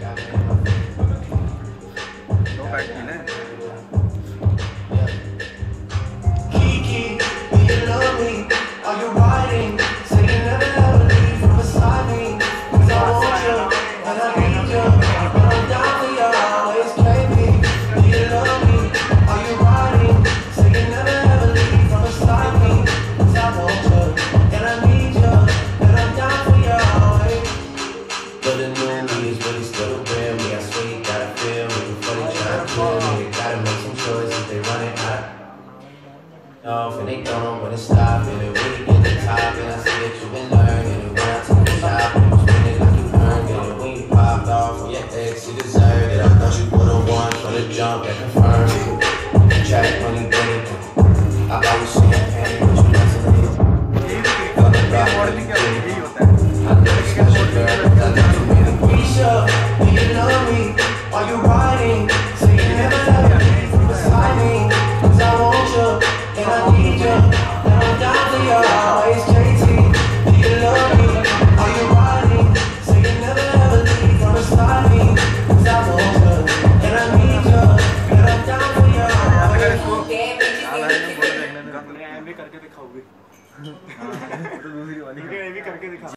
Go back in there. Me really still the real me. I swear you gotta feel me before they try to me. They gotta make some choices. They running out. off and they don't wanna stop it. And when you get the top, and I see that you've been learning. And when I take the shot, and you spend it like you earned it. And when you popped off from your ex, you deserved it. I thought you would've won from the jump that confirmed it. Track money, baby. I always pain, but you messing with it. है बोला देखने मैं भी करके। दिखाऊँगी तो दूसरी वाली भी करके दिखा